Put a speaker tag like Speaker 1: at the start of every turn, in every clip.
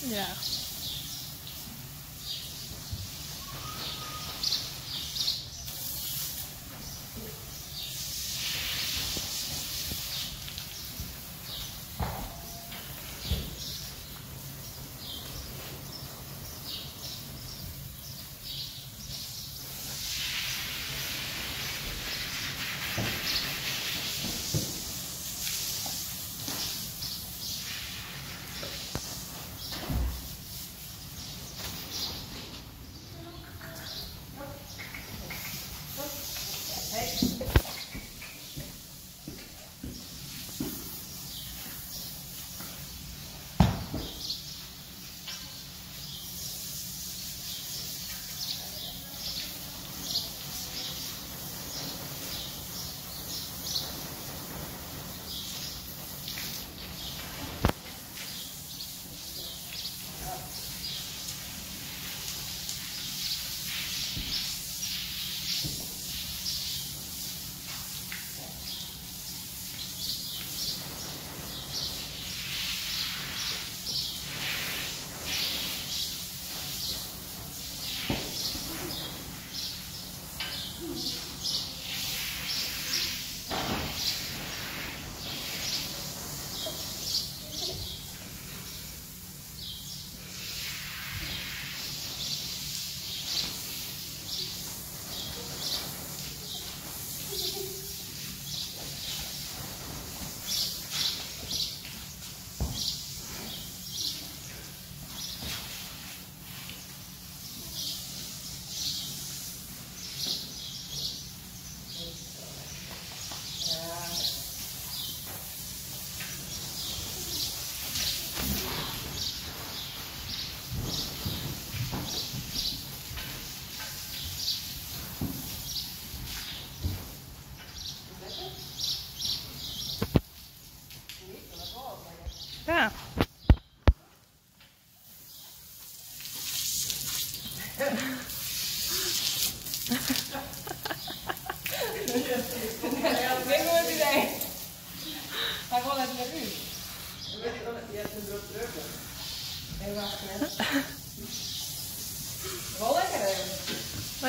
Speaker 1: Yeah.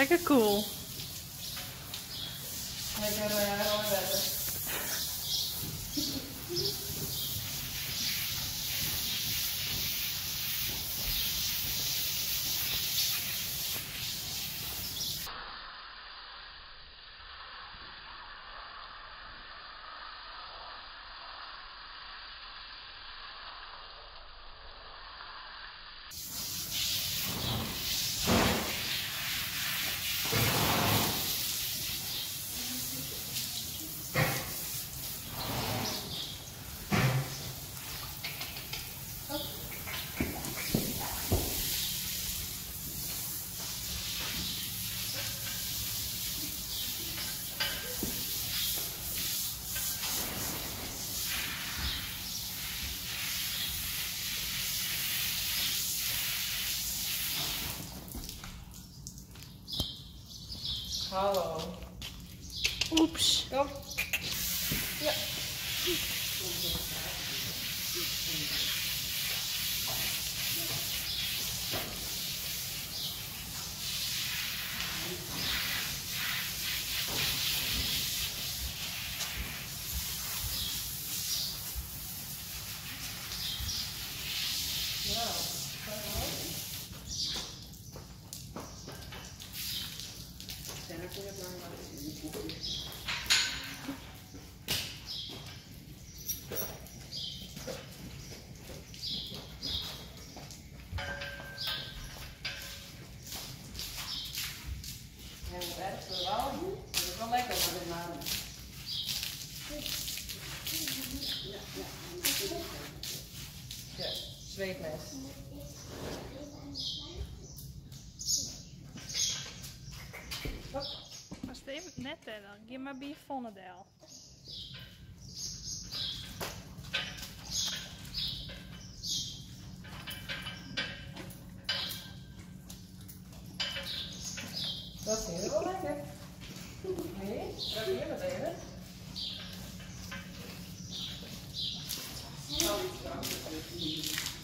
Speaker 1: Lekker
Speaker 2: cool.
Speaker 1: Hallo.
Speaker 2: Oeps.
Speaker 1: Kom. Ja. En het ergste wel, dat is wel lekker voor de naam. Ja, zweetmes.
Speaker 2: Als het net dan geef maar bij Vonnedel.
Speaker 1: Dat je wel lekker. Nee, dat hier wat even. was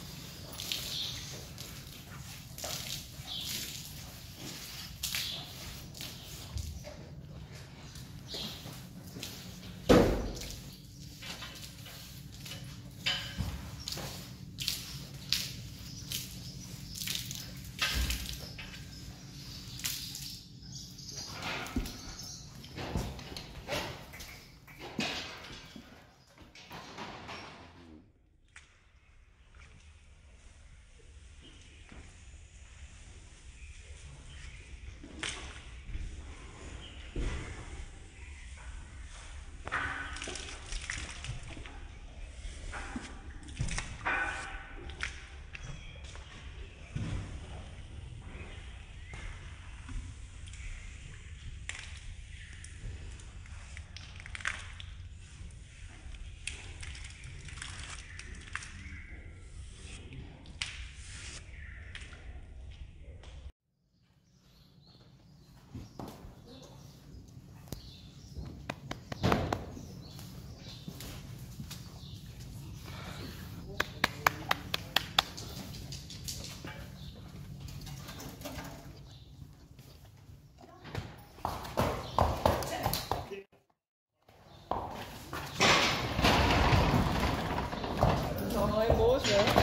Speaker 1: wel.